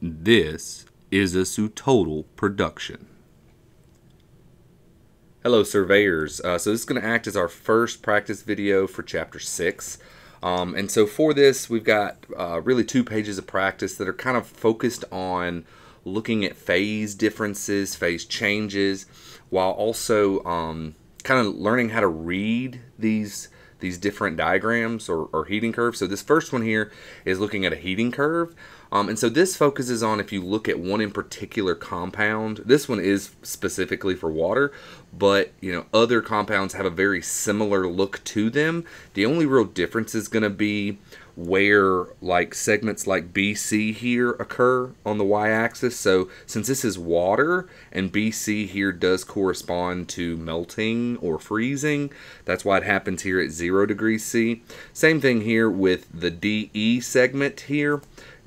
This is a SOOTOTL production. Hello surveyors, uh, so this is going to act as our first practice video for chapter 6. Um, and so for this we've got uh, really two pages of practice that are kind of focused on looking at phase differences, phase changes, while also um, kind of learning how to read these these different diagrams or, or heating curves. So this first one here is looking at a heating curve. Um, and so this focuses on if you look at one in particular compound. This one is specifically for water, but you know other compounds have a very similar look to them. The only real difference is going to be where like segments like BC here occur on the y-axis. So since this is water and BC here does correspond to melting or freezing, that's why it happens here at 0 degrees C. Same thing here with the DE segment here.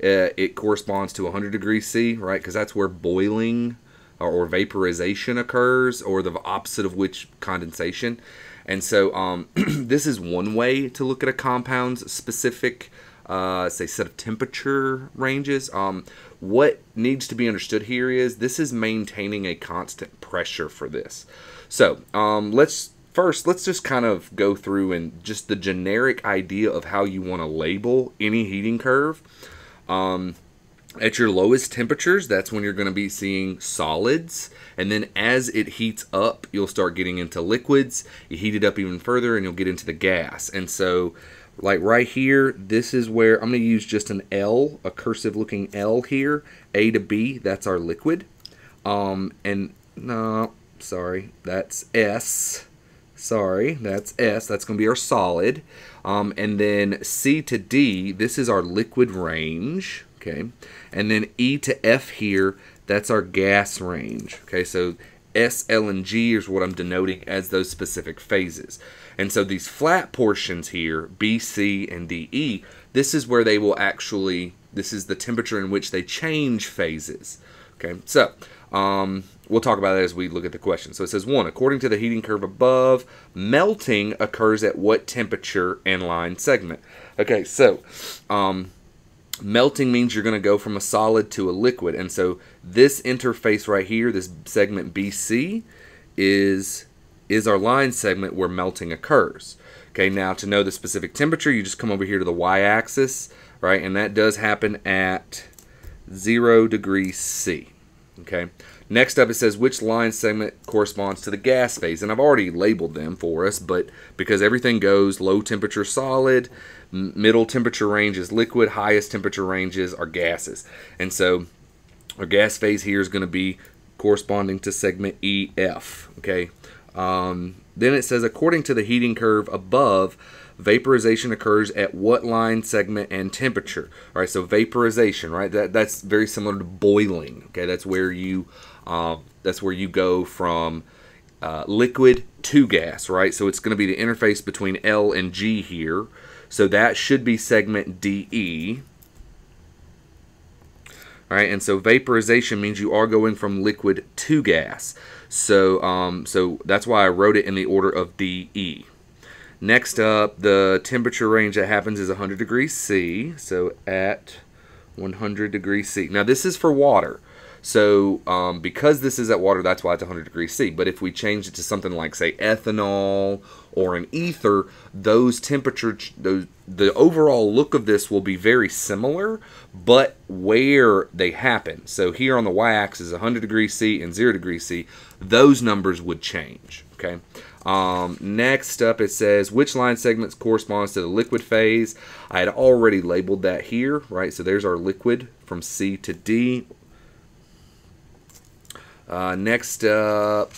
Uh, it corresponds to 100 degrees C, right? Because that's where boiling or vaporization occurs, or the opposite of which condensation. And so um, this is one way to look at a compound's specific, uh, say, set of temperature ranges. Um, what needs to be understood here is this is maintaining a constant pressure for this. So um, let's first, let's just kind of go through and just the generic idea of how you want to label any heating curve. Um, at your lowest temperatures, that's when you're going to be seeing solids. And then as it heats up, you'll start getting into liquids. You heat it up even further and you'll get into the gas. And so, like right here, this is where I'm going to use just an L, a cursive looking L here. A to B, that's our liquid. Um, and no, sorry, that's S. Sorry, that's S. That's going to be our solid. Um, and then C to D, this is our liquid range okay? And then E to F here, that's our gas range, okay? So S, L, and G is what I'm denoting as those specific phases. And so these flat portions here, B, C, and D, E, this is where they will actually, this is the temperature in which they change phases, okay? So, um, we'll talk about that as we look at the question. So it says, one, according to the heating curve above, melting occurs at what temperature and line segment? Okay, so, um, melting means you're going to go from a solid to a liquid. And so this interface right here, this segment BC, is, is our line segment where melting occurs. Okay, now to know the specific temperature, you just come over here to the y-axis, right? And that does happen at 0 degrees C. Okay, next up it says which line segment corresponds to the gas phase. And I've already labeled them for us, but because everything goes low temperature solid, middle temperature range is liquid, highest temperature ranges are gases. And so our gas phase here is going to be corresponding to segment EF. Okay. Um, then it says according to the heating curve above, vaporization occurs at what line segment and temperature all right so vaporization right that that's very similar to boiling okay that's where you uh, that's where you go from uh, liquid to gas right so it's going to be the interface between L and G here so that should be segment DE. All right, and so vaporization means you are going from liquid to gas. So, um, so that's why I wrote it in the order of DE. Next up, the temperature range that happens is 100 degrees C. So at 100 degrees C. Now this is for water. So um, because this is at water, that's why it's 100 degrees C. But if we change it to something like, say, ethanol or an ether, those temperature, those, the overall look of this will be very similar, but where they happen. So here on the y-axis, 100 degrees C and 0 degrees C, those numbers would change. Okay. Um, next up, it says which line segments corresponds to the liquid phase. I had already labeled that here, right? So there's our liquid from C to D uh, next up,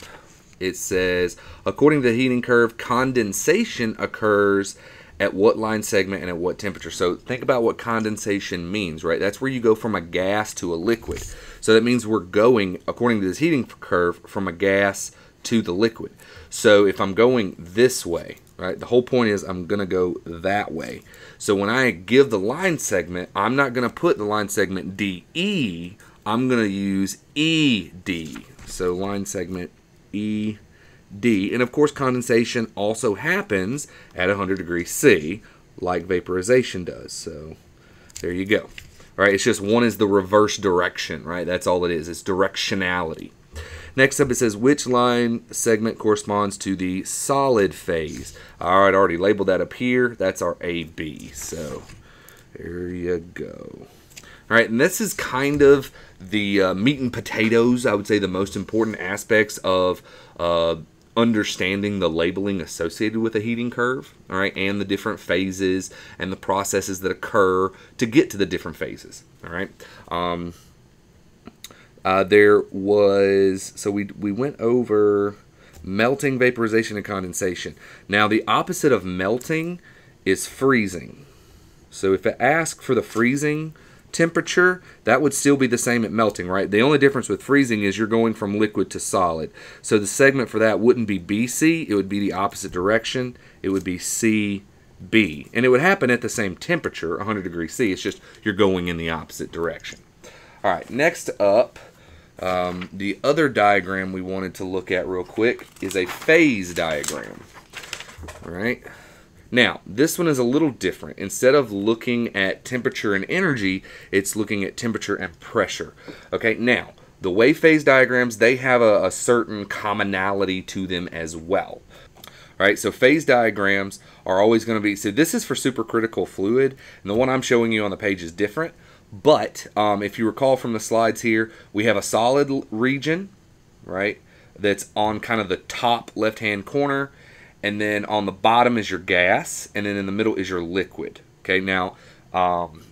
it says, according to the heating curve, condensation occurs at what line segment and at what temperature. So think about what condensation means, right? That's where you go from a gas to a liquid. So that means we're going, according to this heating curve, from a gas to the liquid. So if I'm going this way, right, the whole point is I'm going to go that way. So when I give the line segment, I'm not going to put the line segment DE I'm going to use ED. So line segment ED. And of course, condensation also happens at 100 degrees C, like vaporization does. So there you go. right? It's just one is the reverse direction, right? That's all it is. It's directionality. Next up, it says which line segment corresponds to the solid phase. All right, I already labeled that up here. That's our AB. So there you go. All right, and this is kind of the uh, meat and potatoes, I would say the most important aspects of uh, understanding the labeling associated with a heating curve, all right, and the different phases and the processes that occur to get to the different phases, all right. Um, uh, there was so we we went over melting, vaporization, and condensation. Now the opposite of melting is freezing. So if it asks for the freezing temperature, that would still be the same at melting, right? The only difference with freezing is you're going from liquid to solid. So the segment for that wouldn't be BC, it would be the opposite direction. It would be CB. And it would happen at the same temperature, 100 degrees C. It's just you're going in the opposite direction. All right, next up, um, the other diagram we wanted to look at real quick is a phase diagram. All right. Now, this one is a little different. Instead of looking at temperature and energy, it's looking at temperature and pressure. Okay, now, the way phase diagrams, they have a, a certain commonality to them as well. All right, so phase diagrams are always going to be, so this is for supercritical fluid, and the one I'm showing you on the page is different. But um, if you recall from the slides here, we have a solid region, right, that's on kind of the top left-hand corner, and then on the bottom is your gas, and then in the middle is your liquid. Okay, now um,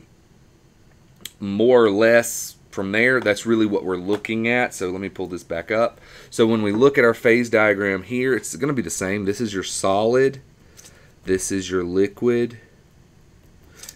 more or less from there, that's really what we're looking at. So let me pull this back up. So when we look at our phase diagram here, it's going to be the same. This is your solid, this is your liquid,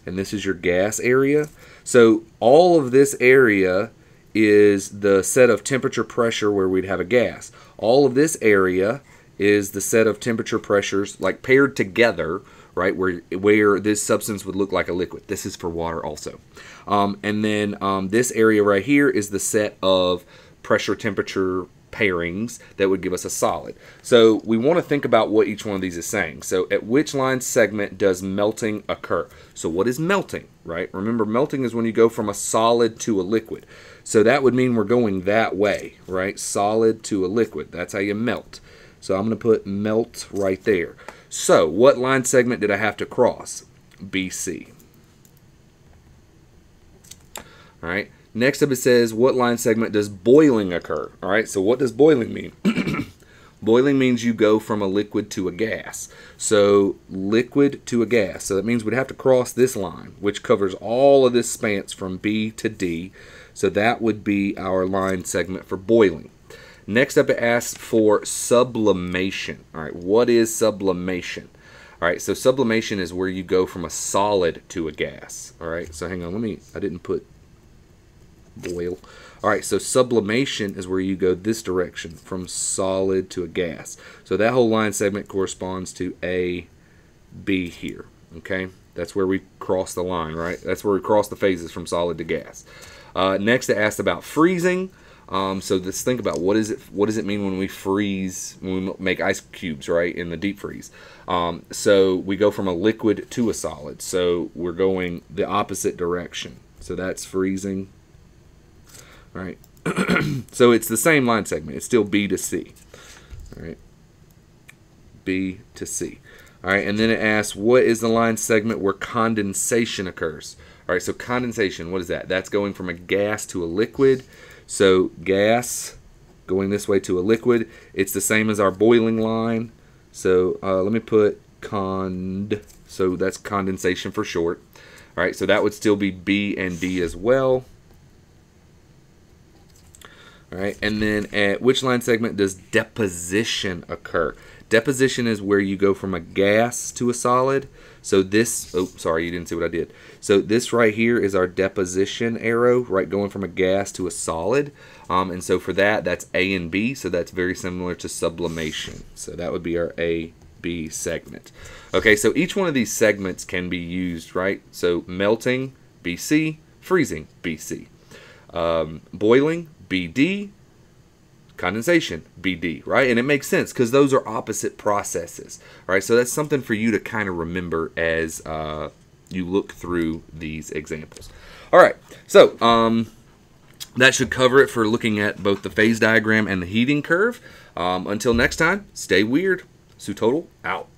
and this is your gas area. So all of this area is the set of temperature pressure where we'd have a gas. All of this area is the set of temperature pressures like paired together right where where this substance would look like a liquid this is for water also um, and then um, this area right here is the set of pressure temperature pairings that would give us a solid so we want to think about what each one of these is saying so at which line segment does melting occur so what is melting right remember melting is when you go from a solid to a liquid so that would mean we're going that way right solid to a liquid that's how you melt so I'm going to put melt right there. So what line segment did I have to cross? BC. All right. Next up it says, what line segment does boiling occur? All right. So what does boiling mean? boiling means you go from a liquid to a gas. So liquid to a gas. So that means we'd have to cross this line, which covers all of this spans from B to D. So that would be our line segment for boiling. Next up, it asks for sublimation. All right, what is sublimation? All right, so sublimation is where you go from a solid to a gas. All right, so hang on, let me, I didn't put boil. All right, so sublimation is where you go this direction from solid to a gas. So that whole line segment corresponds to A, B here. Okay, that's where we cross the line, right? That's where we cross the phases from solid to gas. Uh, next, it asked about freezing. Um, so let's think about what is it. What does it mean when we freeze? When we make ice cubes, right, in the deep freeze? Um, so we go from a liquid to a solid. So we're going the opposite direction. So that's freezing, right? so it's the same line segment. It's still B to C, all right? B to C. All right, and then it asks, what is the line segment where condensation occurs? All right, so condensation, what is that? That's going from a gas to a liquid. So gas going this way to a liquid, it's the same as our boiling line. So uh, let me put cond, so that's condensation for short. All right, so that would still be B and D as well. Right, and then at which line segment does deposition occur? Deposition is where you go from a gas to a solid. So this, oh, sorry, you didn't see what I did. So this right here is our deposition arrow, right, going from a gas to a solid. Um, and so for that, that's A and B, so that's very similar to sublimation. So that would be our A, B segment. Okay, so each one of these segments can be used, right? So melting, BC, freezing, BC. Um, boiling, BD, condensation, BD, right? And it makes sense because those are opposite processes, right? So that's something for you to kind of remember as uh, you look through these examples. All right, so um, that should cover it for looking at both the phase diagram and the heating curve. Um, until next time, stay weird. SOOTOTL out.